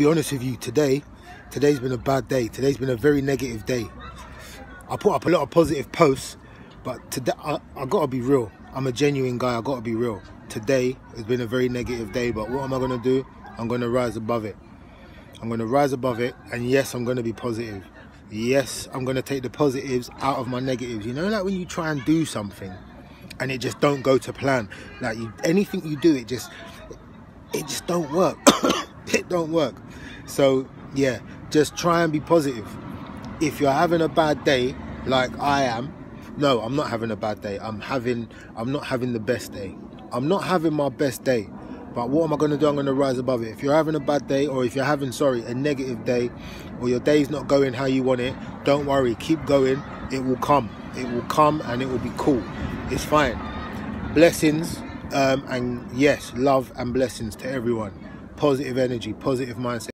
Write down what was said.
be honest with you, today, today's been a bad day. Today's been a very negative day. I put up a lot of positive posts, but today I, I gotta be real. I'm a genuine guy. I gotta be real. Today has been a very negative day, but what am I gonna do? I'm gonna rise above it. I'm gonna rise above it, and yes, I'm gonna be positive. Yes, I'm gonna take the positives out of my negatives. You know, like when you try and do something and it just don't go to plan. Like you, anything you do, it just it just don't work. it don't work. So yeah, just try and be positive. If you're having a bad day, like I am, no, I'm not having a bad day. I'm having, I'm not having the best day. I'm not having my best day. But what am I going to do? I'm going to rise above it. If you're having a bad day, or if you're having, sorry, a negative day, or your day's not going how you want it, don't worry. Keep going. It will come. It will come and it will be cool. It's fine. Blessings um, and yes, love and blessings to everyone. Positive energy, positive mindset.